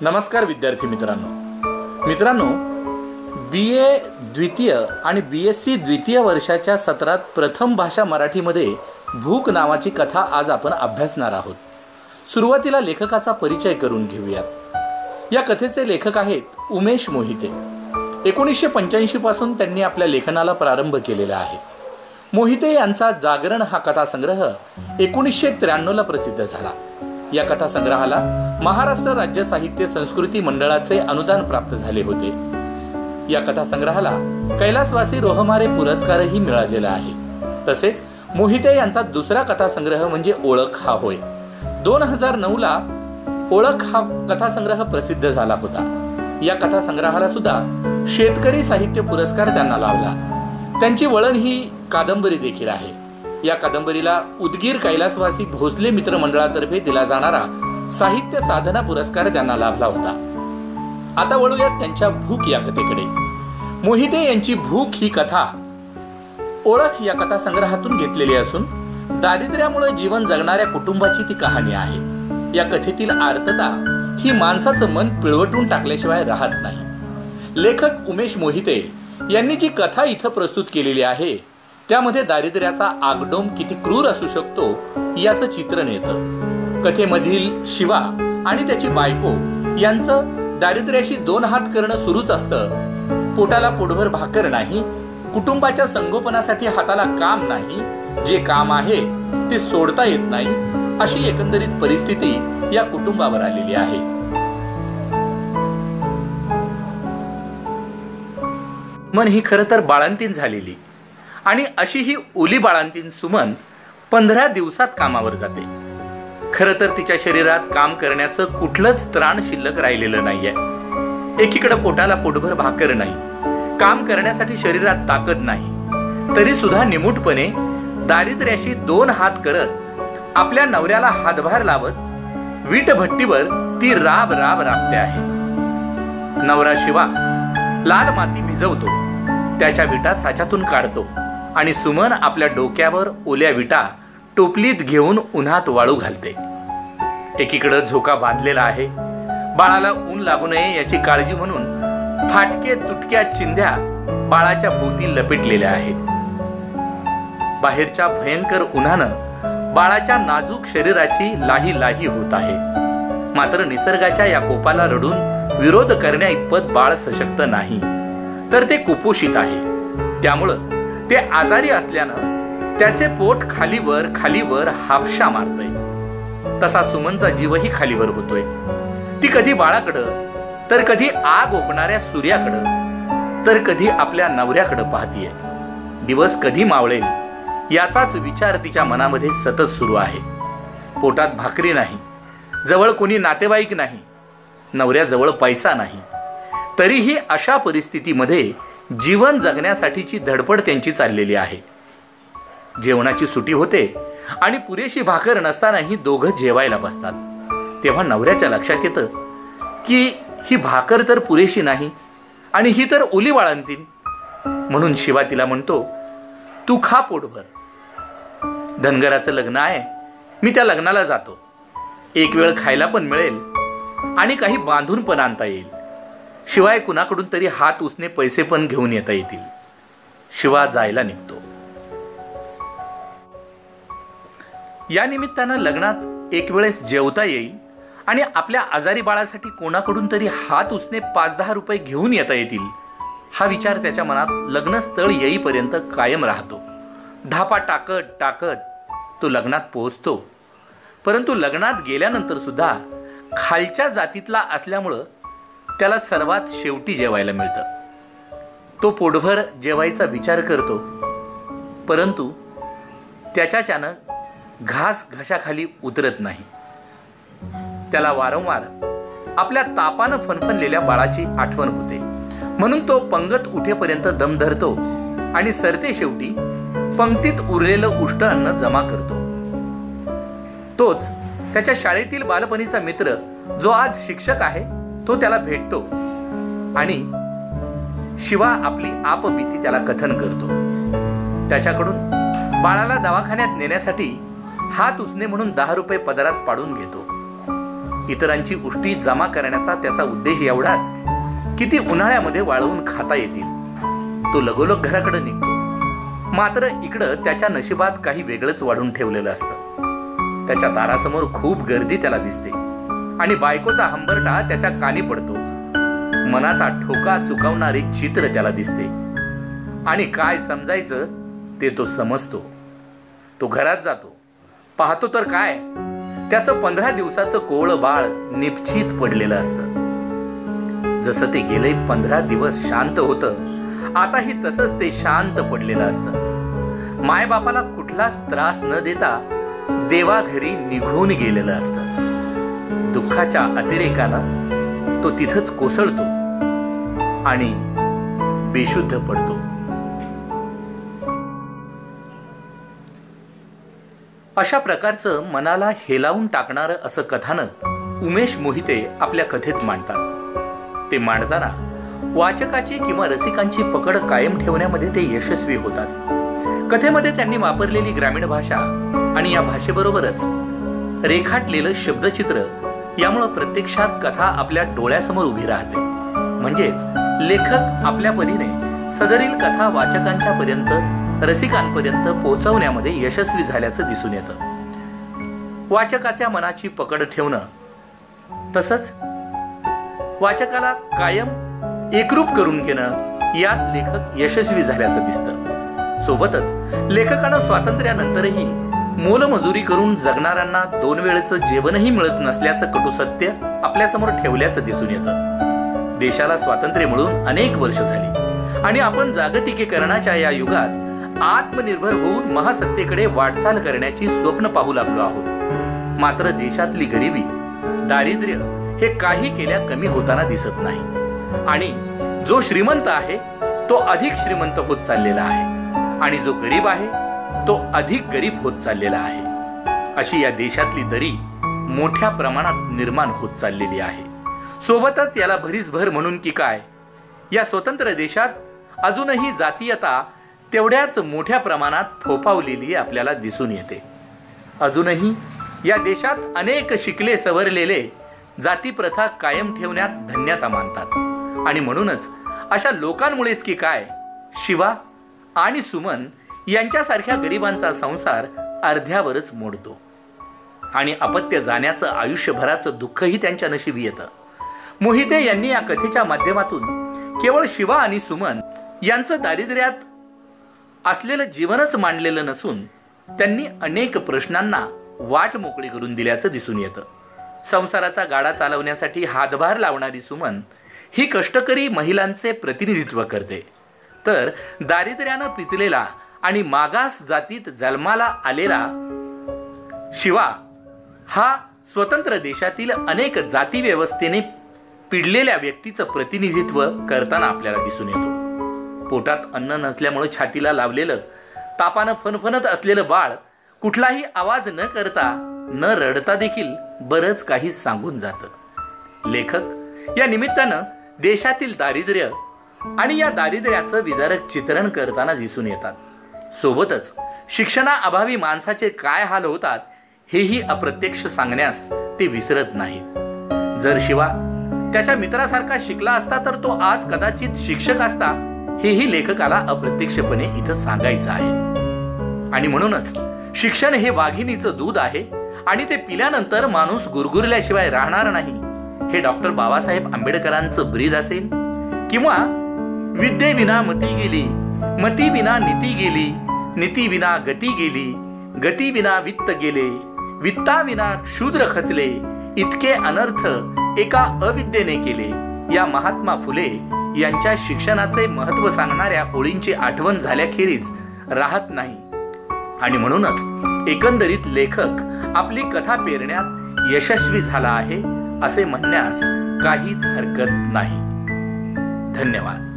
नमस्कार विद्यार्थी मित्रांनो. मित्रांनो बी ए द्वितीय आणि बी एस सी द्वितीय वर्षाच्या सत्रात प्रथम भाषा मराठीमध्ये भूक नावाची कथा आज आपण अभ्यासणार आहोत. सुरुवातीला लेखकाचा परिचय करून घेऊयात. या कथेचे लेखक आहेत उमेश मोहिते. एकोणीसशे पंच्याऐंशी पासून त्यांनी आपल्या लेखनाला प्रारंभ केलेला आहे. मोहिते यांचा जागरण हा कथासंग्रह एकोणीसशे त्र्याण्णवला प्रसिद्ध झाला. या कथासंग्रहाला महाराष्ट्र राज्य साहित्य संस्कृती मंडळाचे अनुदान प्राप्त झाले होते. या कथासंग्रहाला कैलासवासी रोहमारे पुरस्कारही मिळालेला आहे. तसेच मोहिते यांचा दुसरा कथासंग्रह म्हणजे ओळख हा होय. दोन हजार नऊ ला ओळख हा कथासंग्रह प्रसिद्ध झाला होता. या कथासंग्रहाला सुद्धा शेतकरी साहित्य पुरस्कार त्यांना लावला त्यांची वळण ही कादंबरी देखील आहे. या कादंबरीला उदगीर कैलासवासी भोसले मित्र मंडळातर्फे दिला जाणारा साहित्य साधना पुरस्कार त्यांना लाभला होता. आता वळूयात त्यांच्या भूक या कथेकडे. मोहिते यांची भूक ही कथा ओळख या कथा संग्रहातून घेतलेली असून दारिद्र्यामुळे जीवन जगणाऱ्या कुटुंबाची ती कहाणी आहे. या कथेतील आर्तता ही माणसाचं मन पिळवटून टाकल्याशिवाय राहत नाही. लेखक उमेश मोहिते यांनी जी कथा इथं प्रस्तुत केलेली आहे त्यामध्ये दारिद्र्याचा आगडोम किती क्रूर असू शकतो याचं चित्रण येतं. कथेमधील शिवा आणि त्याची बायको यांचं दारिद्र्याशी दोन हात करणं सुरूच असतं. पोटाला पोटभर भाकर नाही कुटुंबाच्या संगोपनासाठी हाताला काम नाही जे काम आहे ते सोडता येत नाही अशी एकंदरीत परिस्थिती या कुटुंबावर आलेली आहे. मन ही खरं तर बाळंतीन झालेली. आणि अशी ही ओली बाळांतीन सुमन पंधरा दिवसात कामावर जाते. खरं तर तिच्या शरीरात काम करण्याचं कुठलंच त्राण शिल्लक राहिलेलं नाहीये. एकीकडे पोटाला पोटभर भाकर नाही. काम करण्यासाठी शरीरात ताकद नाही. तरी सुद्धा निमूटपणे दारिद्र्याशी दोन हात करत आपल्या नवऱ्याला हातभार लावत वीटभट्टीवर ती राब राब राबते आहे. नवरा शिवा लाल माती भिजवतो. त्याच्या विटा साच्यातून काढतो. आणि सुमन आपल्या डोक्यावर ओल्या विटा टोपलीत घेऊन उन्हात वाळू घालते. एकीकडं झोका बांधलेला आहे. बाळाला ऊन लागू नये याची काळजी म्हणून फाटके तुटक्या चिंध्या बाळाच्या भोवती लपेटलेल्या आहेत. बाहेरच्या भयंकर उन्हानं बाळाच्या नाजूक शरीराची लाही लाही होत आहे. मात्र निसर्गाच्या या कोपाला रडून विरोध करण्या इतपत बाळ सशक्त नाही. तर ते कुपोषित आहे. त्यामुळं ते आजारी असल्यानं त्याचे पोट खालीवर खालीवर हापशा मारतय. तसा सुमनचा जीवही खालीवर होतोय. ती कधी बाळाकडं तर कधी आग ओकणाऱ्या सूर्याकडं तर कधी आपल्या नवऱ्याकडं पाहतीये. दिवस कधी मावळेल याचाच विचार तिच्या मनामध्ये सतत सुरू आहे. पोटात भाकरी नाही जवळ कोणी नातेवाईक नाही नवऱ्याजवळ पैसा नाही. तरीही अशा परिस्थितीमध्ये जीवन जगण्यासाठीची धडपड त्यांची चाललेली आहे. जेवणाची सुटी होते आणि पुरेशी भाकर नसतानाही दोघं जेवायला बसतात. तेव्हा नवऱ्याच्या लक्षात येतं की ही भाकर तर पुरेशी नाही आणि ही तर ओली वाळंतीन म्हणून शिवा तिला म्हणतो तू खा पोटभर. धनगराचं लग्न आहे मी त्या लग्नाला जातो. एक वेळ खायला पण मिळेल आणि काही बांधून पण आणता येईल. शिवाय कुणाकडून तरी हात उसने पैसे पण घेऊन येता येतील. शिवा जायला निघतो. या निमित्तानं लग्नात एक वेळेस जेवता येईल आणि आपल्या आजारी बाळासाठी कोणाकडून तरी हात उसने पाच दहा रुपये घेऊन येता येतील हा विचार त्याच्या मनात लग्नस्थळ येईपर्यंत कायम राहतो. धापा टाकत टाकत तो लग्नात पोहोचतो. परंतु लग्नात गेल्यानंतर सुद्धा खालच्या जातीतला असल्यामुळं त्याला सर्वात शेवटी जेवायला मिळतं. तो पोटभर जेवायचा विचार करतो. परंतु त्याच्याच्यानं घास घशाखाली उतरत नाही. त्याला वारंवार आपल्या तापानं फनफनलेल्या बाळाची आठवण होते. म्हणून तो पंगत उठेपर्यंत दम धरतो आणि सरते शेवटी पंक्तीत उरलेलं उष्ट अन्न जमा करतो. तोच त्याच्या शाळेतील बालपणीचा मित्र जो आज शिक्षक आहे तो त्याला भेटतो. आणि शिवा आपली आपबीती त्याला कथन करतो. त्याच्याकडून बाळाला दवाखान्यात नेण्यासाठी हात उसने म्हणून दहा रुपये पदरात पाडून घेतो. इतरांची उष्टी जमा करण्याचा त्याचा उद्देश एवढाच किती उन्हाळ्यामध्ये वाळवून खाता येतील. तो लगोलग घराकडे निघतो. मात्र इकडं त्याच्या नशिबात काही वेगळंच वाढून ठेवलेलं असतं. त्याच्या दारासमोर खूप गर्दी त्याला दिसते. आणि बायकोचा हंबरटा त्याच्या कानी पडतो. मनाचा ठोका चुकवणारे चित्र त्याला दिसते. आणि काय समजायचं ते तो समजतो. तो घरात जातो. पाहतो तर काय? त्याचं पंधरा दिवसाचं कोळ बाळ निपचित पडलेलं असतं. जसं ते गेले पंधरा दिवस शांत होतं आताही तसंच ते शांत पडलेलं असतं. मायबापाला कुठलाच त्रास न देता देवाघरी निघून गेलेलं असतं. दुःखाच्या अतिरेकानं तो तिथंच कोसळतो आणि बेशुद्ध पडतो. अशा प्रकारचं मनाला हेलावून टाकणारं असं कथानक उमेश मोहिते आपल्या कथेत मांडतात. ते मांडताना वाचकाची किंवा रसिकांची पकड कायम ठेवण्यामध्ये ते यशस्वी होतात. कथेमध्ये त्यांनी वापरलेली ग्रामीण भाषा आणि या भाषेबरोबरच रेखाटलेलं शब्दचित्र यामुळं प्रत्यक्षात कथा आपल्या डोळ्यासमोर उभी राहते. म्हणजेच लेखक आपल्या परीने सदरील कथा वाचकांच्या पर्यंत रसिकांपर्यंत पोहोचवण्यामध्ये यशस्वी झाल्याचं दिसून येतं. वाचकाच्या मनाची पकड ठेवणं. तसंच वाचकाला कायम एकरूप करून घेणं यात लेखक यशस्वी झाल्याचं दिसतं. सोबतच लेखकानं स्वातंत्र्यानंतरही मोलमजुरी करून जगणाऱ्यांना दोन वेळेचं जेवणही मिळत नसल्याचं कटू सत्य आपल्यासमोर ठेवल्याचं दिसून येतं. देशाला स्वातंत्र्य मिळून अनेक वर्ष झाली. आणि आपण जागतिकीकरणाच्या या युगात आत्मनिर्भर होऊन महासत्तेकडे वाटचाल करण्याची स्वप्न पाहू लागलो आहोत. मात्र देशातली गरिबी दारिद्र्य हे काही केल्या कमी होताना दिसत नाही. आणि जो श्रीमंत आहे तो अधिक श्रीमंत होत चाललेला आहे. आणि जो गरीब आहे तो अधिक गरीब होत चाललेला आहे. अशी या देशातली दरी मोठ्या प्रमाणात निर्माण होत चाललेली आहे. सोबतच याला भर म्हणून की काय? या स्वतंत्र देशात अजूनही जातीयता तेवढ्याच मोठ्या प्रमाणात फोफावलेली आपल्याला दिसून येते. अजूनही या देशात अनेक शिकले सवरलेले जाती प्रथा कायम ठेवण्यात धन्यता मानतात. आणि म्हणूनच अशा लोकांमुळेच की काय? शिवा आणि सुमन यांच्यासारख्या गरिबांचा संसार अर्ध्यावरच मोडतो. आणि अपत्य जाण्याचं आयुष्यभराचं दुःखही त्यांच्या नशिबी येतं. मोहिते यांनी या कथेच्या माध्यमातून केवळ शिवा आणि सुमन यांचं दारिद्र्यात असलेलं जीवनच मांडलेलं नसून त्यांनी अनेक प्रश्नांना वाट मोकळी करून दिल्याचं दिसून येतं. संसाराचा गाडा चालवण्यासाठी हातभार लावणारी सुमन ही कष्टकरी महिलांचे प्रतिनिधित्व करते. तर दारिद्र्यानं पिचलेला आणि मागास जातीत जन्माला आलेला शिवा हा स्वतंत्र देशातील अनेक जाती व्यवस्थेने पिडलेल्या व्यक्तीचं प्रतिनिधित्व करताना आपल्याला दिसून येतो. पोटात अन्न नसल्यामुळे छातीला लावलेलं तापानं फनफनत असलेलं बाळ कुठलाही आवाज न करता न रडता देखील बरच काही सांगून जात. लेखक या निमित्तानं देशातील दारिद्र्य आणि या दारिद्र्याचं विदारक चित्रण करताना दिसून येतात. सोबतच शिक्षणाअभावी माणसाचे काय हाल होतात हेही अप्रत्यक्ष सांगण्यास ते विसरत नाहीत. जर शिवा त्याच्या मित्रासारखा शिकला असता तर तो आज कदाचित शिक्षक असता हेही लेखकाला अप्रत्यक्षपणे इथं सांगायचं आहे. आणि म्हणूनच शिक्षण हे वाघिणीचं दूध आहे आणि ते पिल्यानंतर माणूस गुरगुरल्याशिवाय राहणार नाही. हे डॉक्टर बाबासाहेब आंबेडकरांचं ब्रीद असेल किंवा विद्येविना मती गेली मती विना नीती गेली नीती विना गती गेली गती विना वित्त गेले वित्ता विना शूद्र खचले इतके अनर्थ एका अविद्येने केले. या महात्मा फुले यांच्या शिक्षणाचे महत्त्व सांगणाऱ्या ओळींची आठवण झाल्याखेरीज राहत नाही. आणि म्हणूनच एकंदरीत लेखक आपली कथा पेरण्यात यशस्वी झाला आहे असे म्हणण्यास काहीच हरकत नाही. धन्यवाद.